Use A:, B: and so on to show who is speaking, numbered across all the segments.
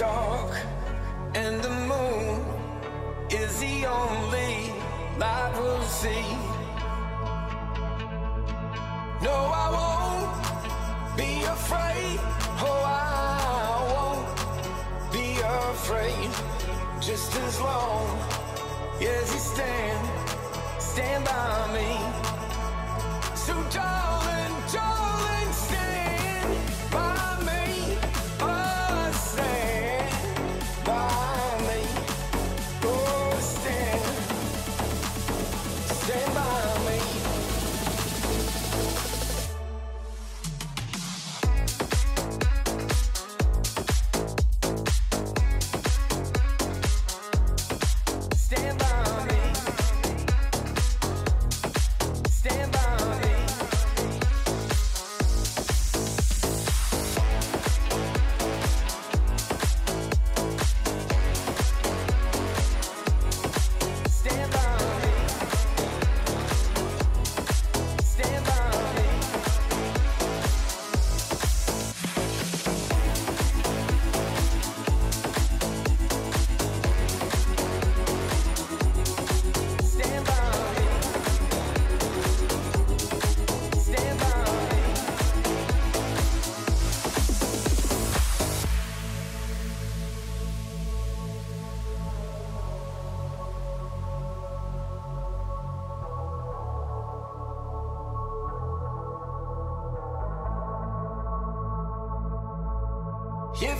A: dark and the moon is the only light we'll see. No, I won't be afraid. Oh, I won't be afraid. Just as long as you stand, stand by me. So, darling,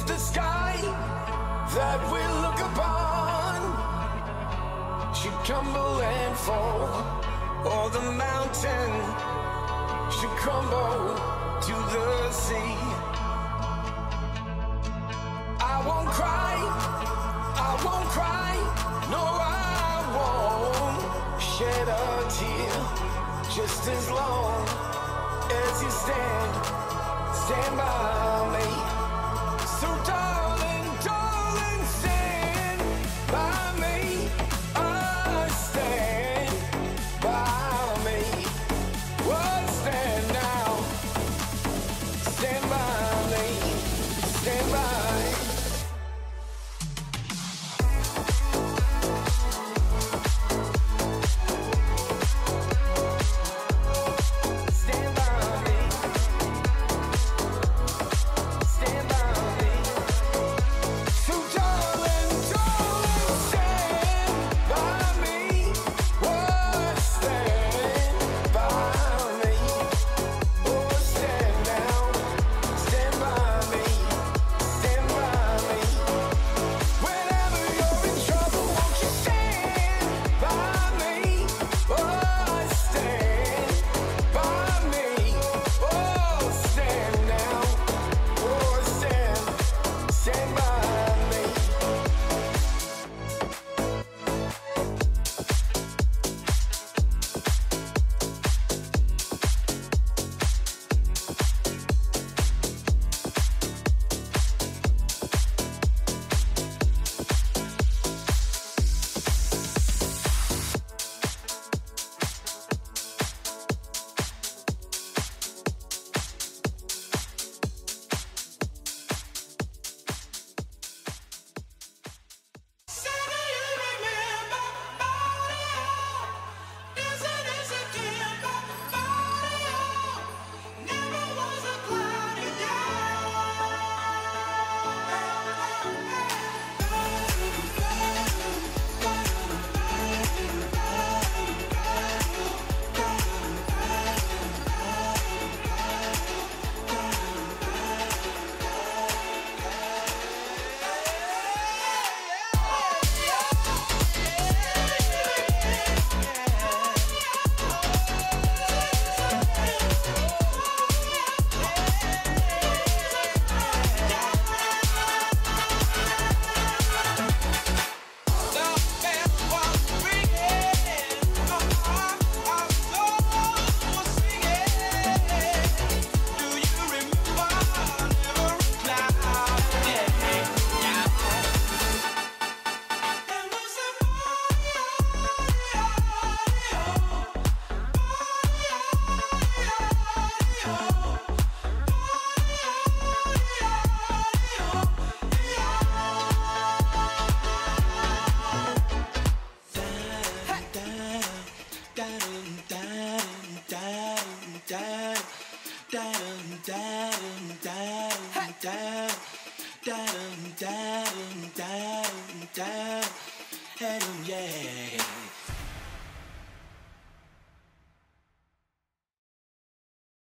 A: The sky that we look upon. Should crumble and fall, or the mountain should crumble to the sea, I won't cry, I won't cry, no, I won't shed a tear, just as long as you stand, stand by me. So darling,